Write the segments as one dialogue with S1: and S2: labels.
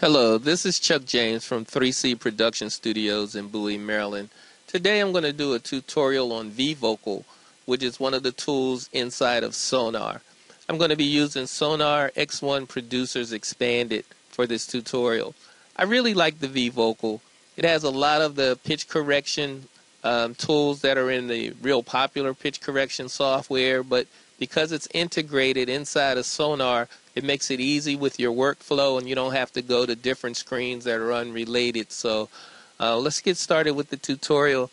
S1: Hello, this is Chuck James from 3C Production Studios in Bowie, Maryland. Today I'm going to do a tutorial on vVocal, which is one of the tools inside of Sonar. I'm going to be using Sonar X1 Producers Expanded for this tutorial. I really like the vVocal. It has a lot of the pitch correction um, tools that are in the real popular pitch correction software, but because it's integrated inside of Sonar, it makes it easy with your workflow and you don't have to go to different screens that are unrelated. So uh, let's get started with the tutorial.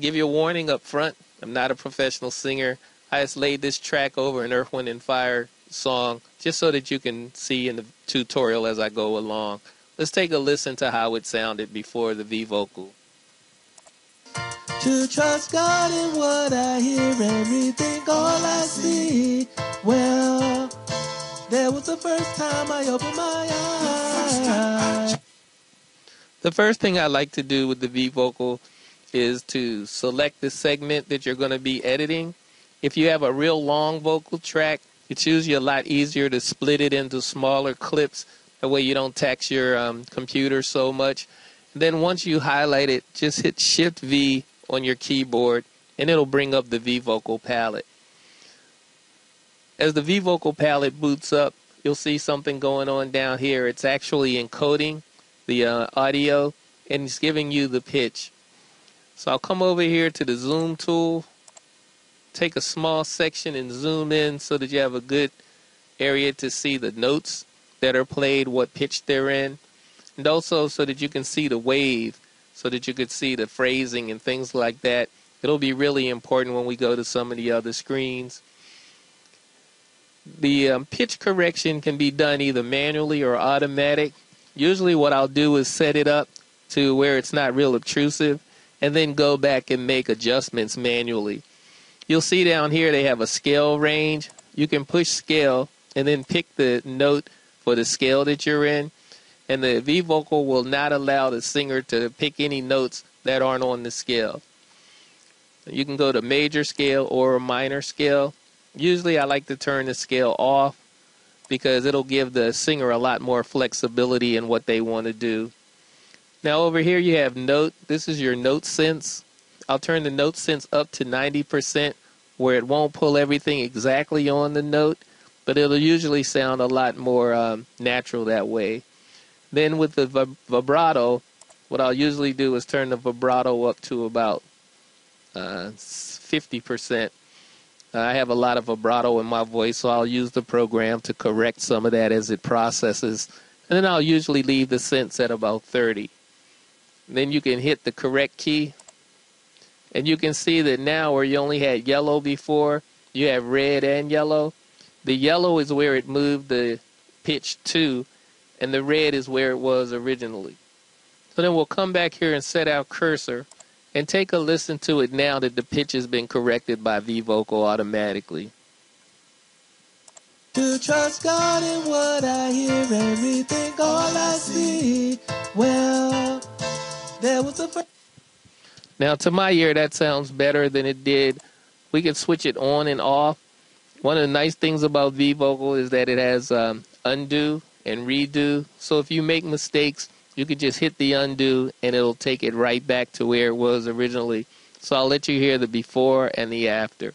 S1: Give you a warning up front. I'm not a professional singer. I just laid this track over an Earth, Wind, and Fire song just so that you can see in the tutorial as I go along. Let's take a listen to how it sounded before the vVocal
S2: to trust God in what I hear and rethink all I see. Well, there was the first time I opened my eyes.
S1: The first thing I like to do with the V vocal is to select the segment that you're going to be editing. If you have a real long vocal track, it's usually a lot easier to split it into smaller clips. That way you don't tax your um, computer so much. And then once you highlight it, just hit Shift V on your keyboard and it'll bring up the vVocal palette. As the vVocal palette boots up, you'll see something going on down here. It's actually encoding the uh, audio and it's giving you the pitch. So I'll come over here to the zoom tool, take a small section and zoom in so that you have a good area to see the notes that are played, what pitch they're in, and also so that you can see the wave so that you could see the phrasing and things like that. It'll be really important when we go to some of the other screens. The um, pitch correction can be done either manually or automatic. Usually, what I'll do is set it up to where it's not real obtrusive and then go back and make adjustments manually. You'll see down here they have a scale range. You can push scale and then pick the note for the scale that you're in and the V vocal will not allow the singer to pick any notes that aren't on the scale. You can go to major scale or minor scale. Usually I like to turn the scale off because it'll give the singer a lot more flexibility in what they want to do. Now over here you have note. This is your note sense. I'll turn the note sense up to 90% where it won't pull everything exactly on the note, but it'll usually sound a lot more um, natural that way. Then with the vibrato, what I'll usually do is turn the vibrato up to about uh, 50%. I have a lot of vibrato in my voice, so I'll use the program to correct some of that as it processes. And then I'll usually leave the sense at about 30. Then you can hit the correct key. And you can see that now where you only had yellow before, you have red and yellow. The yellow is where it moved the pitch to, and the red is where it was originally. So then we'll come back here and set our cursor and take a listen to it now that the pitch has been corrected by vVocal automatically.
S2: To trust God in what I hear and rethink all I see. Well, there was a.
S1: Now, to my ear, that sounds better than it did. We can switch it on and off. One of the nice things about vVocal is that it has um, undo and redo. So if you make mistakes, you could just hit the undo and it'll take it right back to where it was originally. So I'll let you hear the before and the after.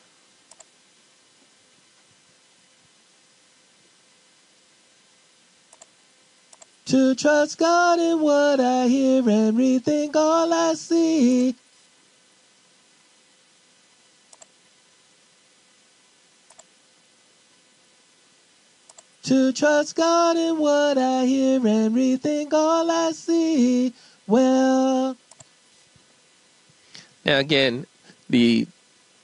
S2: To trust God in what I hear and rethink all I see. To trust God in what I hear and rethink all I see. Well.
S1: Now, again, the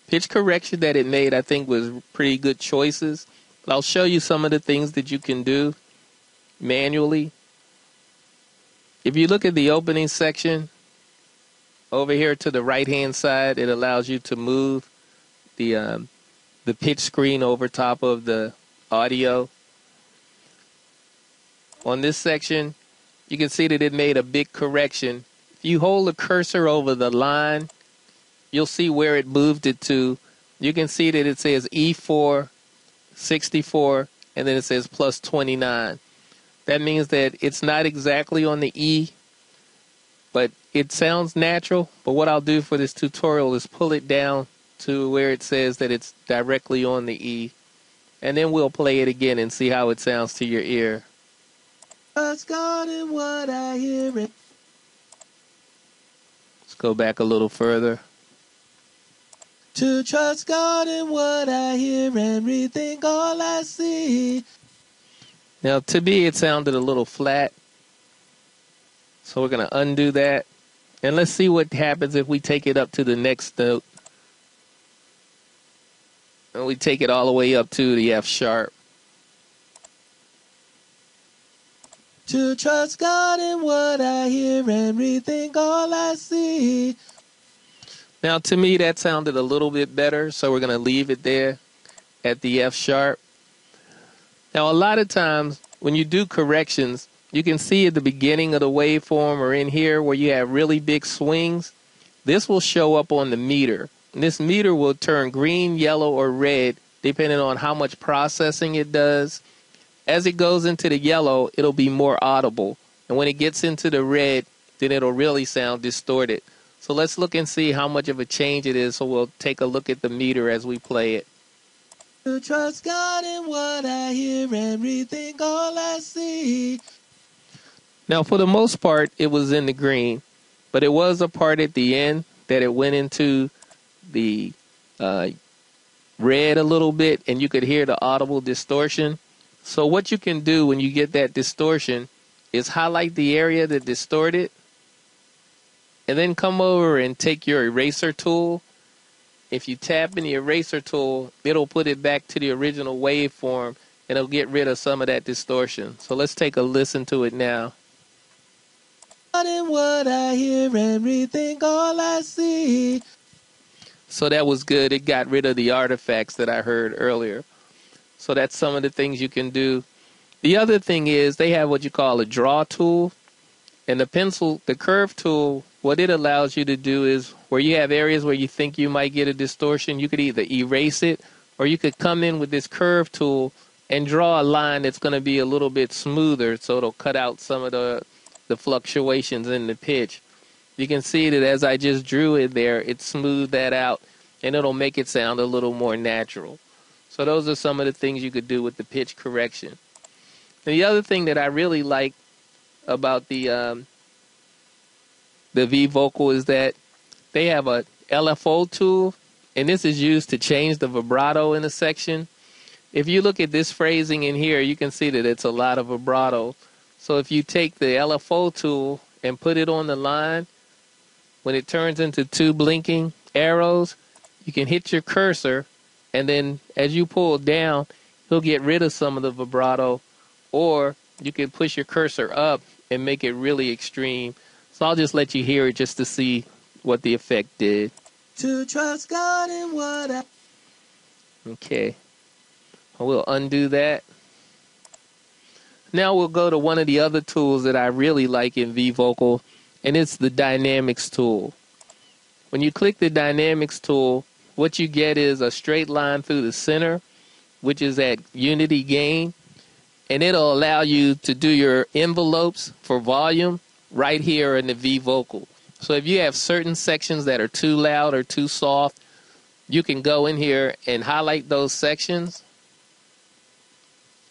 S1: pitch correction that it made, I think, was pretty good choices. But I'll show you some of the things that you can do manually. If you look at the opening section, over here to the right hand side, it allows you to move the um, the pitch screen over top of the audio on this section, you can see that it made a big correction. If you hold the cursor over the line, you'll see where it moved it to. You can see that it says E4 64 and then it says plus 29. That means that it's not exactly on the E, but it sounds natural. But what I'll do for this tutorial is pull it down to where it says that it's directly on the E. And then we'll play it again and see how it sounds to your ear.
S2: Trust God in what I hear. It.
S1: Let's go back a little further.
S2: To trust God in what I hear and rethink all I see.
S1: Now, to me, it sounded a little flat. So we're going to undo that. And let's see what happens if we take it up to the next note. And we take it all the way up to the F sharp.
S2: To trust God in what I hear and rethink all I see.
S1: Now, to me, that sounded a little bit better, so we're going to leave it there at the F sharp. Now, a lot of times when you do corrections, you can see at the beginning of the waveform or in here where you have really big swings, this will show up on the meter. And this meter will turn green, yellow, or red depending on how much processing it does. As it goes into the yellow, it'll be more audible. And when it gets into the red, then it'll really sound distorted. So let's look and see how much of a change it is. So we'll take a look at the meter as we play it.
S2: To trust God in what I hear and rethink all I see.
S1: Now, for the most part, it was in the green, but it was a part at the end that it went into the uh, red a little bit, and you could hear the audible distortion. So, what you can do when you get that distortion is highlight the area that distorted and then come over and take your eraser tool. If you tap in the eraser tool, it'll put it back to the original waveform and it'll get rid of some of that distortion. So let's take a listen to it now.
S2: What I hear and rethink all I see.
S1: So that was good. It got rid of the artifacts that I heard earlier. So that's some of the things you can do. The other thing is they have what you call a draw tool. And the pencil, the curve tool what it allows you to do is where you have areas where you think you might get a distortion, you could either erase it or you could come in with this curve tool and draw a line that's going to be a little bit smoother so it'll cut out some of the the fluctuations in the pitch. You can see that as I just drew it there, it smoothed that out and it'll make it sound a little more natural. So those are some of the things you could do with the pitch correction. The other thing that I really like about the um, the V vocal is that they have a LFO tool, and this is used to change the vibrato in a section. If you look at this phrasing in here, you can see that it's a lot of vibrato. So if you take the LFO tool and put it on the line, when it turns into two blinking arrows, you can hit your cursor, and then as you pull down, he'll get rid of some of the vibrato, or you can push your cursor up and make it really extreme. So I'll just let you hear it just to see what the effect did.
S2: To trust God in what I.
S1: Okay. I will undo that. Now we'll go to one of the other tools that I really like in vVocal, and it's the Dynamics tool. When you click the Dynamics tool, what you get is a straight line through the center, which is at unity gain, and it'll allow you to do your envelopes for volume right here in the V vocal. So if you have certain sections that are too loud or too soft, you can go in here and highlight those sections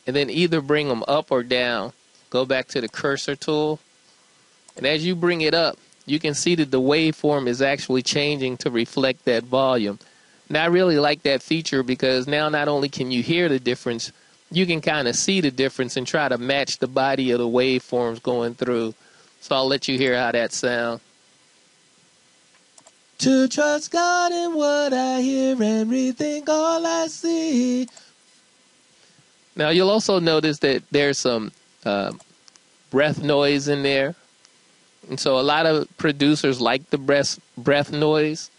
S1: and then either bring them up or down. Go back to the cursor tool. And as you bring it up, you can see that the waveform is actually changing to reflect that volume. And I really like that feature because now not only can you hear the difference, you can kind of see the difference and try to match the body of the waveforms going through. So I'll let you hear how that sounds.
S2: To trust God in what I hear and rethink all I see.
S1: Now you'll also notice that there's some uh, breath noise in there, and so a lot of producers like the breath breath noise.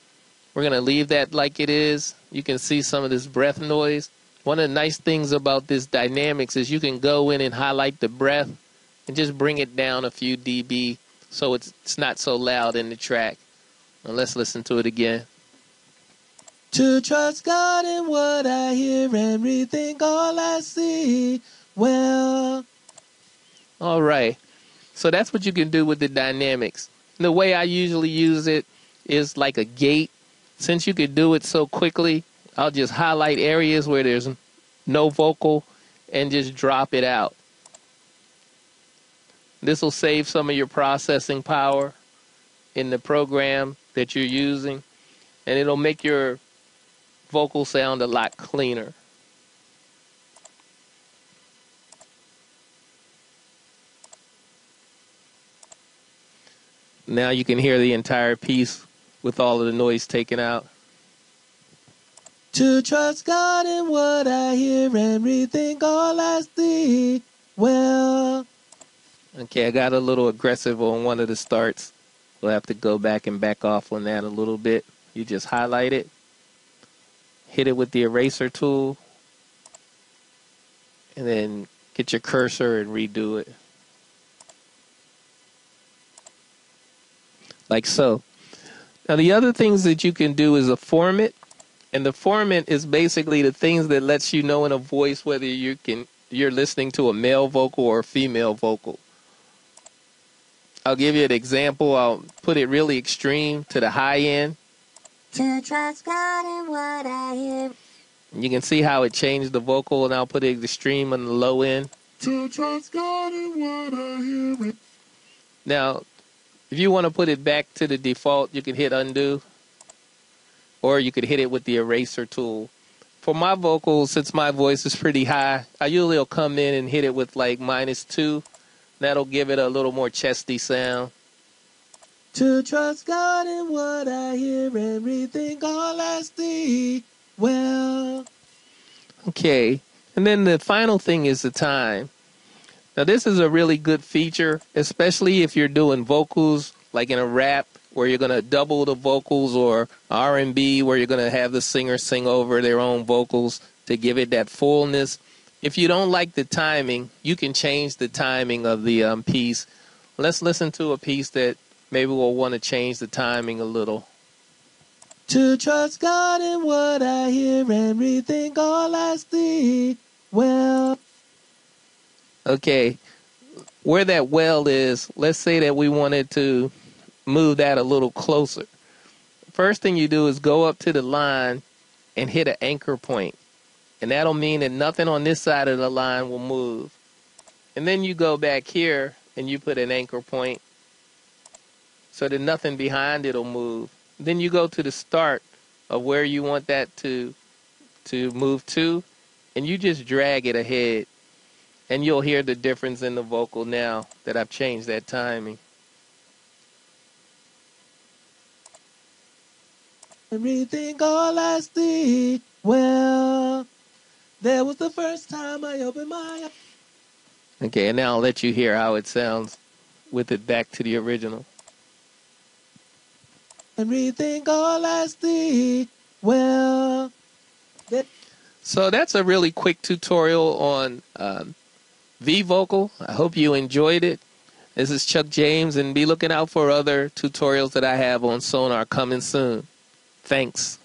S1: We're gonna leave that like it is. You can see some of this breath noise. One of the nice things about this dynamics is you can go in and highlight the breath and just bring it down a few dB so it's, it's not so loud in the track. Now let's listen to it again.
S2: To trust God in what I hear and rethink all I see. Well,
S1: All right. So that's what you can do with the dynamics. The way I usually use it is like a gate. Since you can do it so quickly, I'll just highlight areas where there's no vocal and just drop it out. This will save some of your processing power in the program that you're using, and it'll make your vocal sound a lot cleaner. Now you can hear the entire piece with all of the noise taken out.
S2: To trust God in what I hear and rethink all I see. Well,
S1: Okay, I got a little aggressive on one of the starts. We'll have to go back and back off on that a little bit. You just highlight it, hit it with the eraser tool, and then get your cursor and redo it. Like so. Now the other things that you can do is a formant. And the formant is basically the things that lets you know in a voice whether you can you're listening to a male vocal or a female vocal. I'll give you an example. I'll put it really extreme to the high end.
S3: To trust God in what I hear.
S1: You can see how it changed the vocal, and I'll put it extreme on the low end.
S2: to trust God in what I hear.
S1: Now, if you want to put it back to the default, you can hit undo, or you could hit it with the eraser tool. For my vocals, since my voice is pretty high, I usually will come in and hit it with like minus two. That'll give it a little more chesty sound.
S2: To trust God in what I hear and rethink all I see. Well,
S1: Okay. And then the final thing is the time. Now this is a really good feature, especially if you're doing vocals like in a rap where you're going to double the vocals or R&B where you're going to have the singer sing over their own vocals to give it that fullness. If you don't like the timing, you can change the timing of the um, piece. Let's listen to a piece that maybe we'll want to change the timing a little.
S2: to trust God in what I hear and rethink all I see. Well,
S1: Okay, where that well is, let's say that we wanted to move that a little closer. First thing you do is go up to the line and hit an anchor point. And that'll mean that nothing on this side of the line will move. And then you go back here and you put an anchor point so that nothing behind it'll move. Then you go to the start of where you want that to to move to and you just drag it ahead and you'll hear the difference in the vocal now that I've changed that timing.
S2: and rethink all I see. Well, that was the first time I opened my eyes.
S1: Okay, and now I'll let you hear how it sounds with it back to the original.
S2: and rethink all I see. Well, that
S1: So that's a really quick tutorial on um, V Vocal. I hope you enjoyed it. This is Chuck James, and be looking out for other tutorials that I have on Sonar coming soon. Thanks.